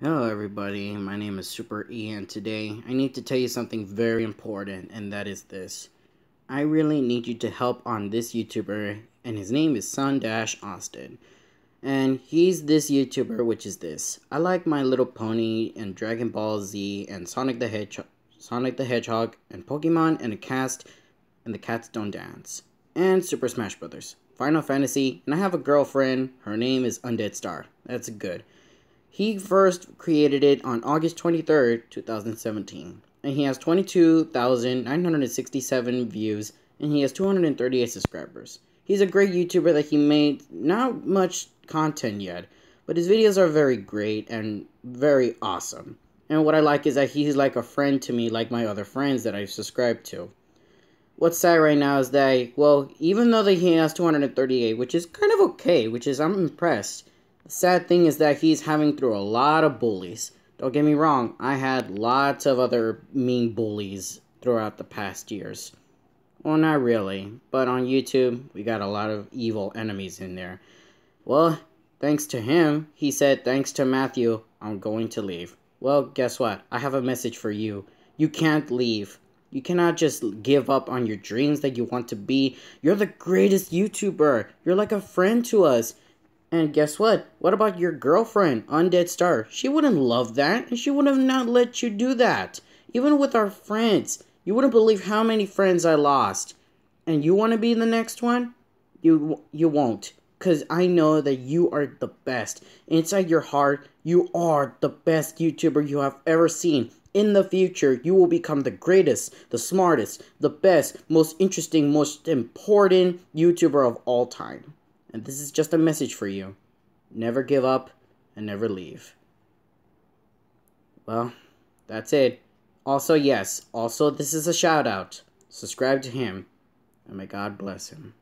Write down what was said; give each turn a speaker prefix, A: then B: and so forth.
A: Hello everybody, my name is Super E and today I need to tell you something very important and that is this. I really need you to help on this YouTuber and his name is Sondash Austin. And he's this YouTuber which is this. I like My Little Pony and Dragon Ball Z and Sonic the Hedgehog, Sonic the Hedgehog and Pokemon and a cast and the cats don't dance. And Super Smash Brothers, Final Fantasy, and I have a girlfriend, her name is Undead Star. That's good. He first created it on August 23rd, 2017, and he has 22,967 views and he has 238 subscribers. He's a great YouTuber that he made not much content yet, but his videos are very great and very awesome. And what I like is that he's like a friend to me, like my other friends that I've subscribed to. What's sad right now is that, well, even though that he has 238, which is kind of okay, which is, I'm impressed, sad thing is that he's having through a lot of bullies. Don't get me wrong, I had lots of other mean bullies throughout the past years. Well, not really, but on YouTube, we got a lot of evil enemies in there. Well, thanks to him, he said, thanks to Matthew, I'm going to leave. Well, guess what? I have a message for you. You can't leave. You cannot just give up on your dreams that you want to be. You're the greatest YouTuber. You're like a friend to us. And guess what? What about your girlfriend, Undead Star? She wouldn't love that, and she would have not let you do that. Even with our friends, you wouldn't believe how many friends I lost. And you want to be the next one? You you won't, cause I know that you are the best. Inside your heart, you are the best YouTuber you have ever seen. In the future, you will become the greatest, the smartest, the best, most interesting, most important YouTuber of all time. And this is just a message for you. Never give up and never leave. Well, that's it. Also, yes, also, this is a shout out. Subscribe to him, and may God bless him.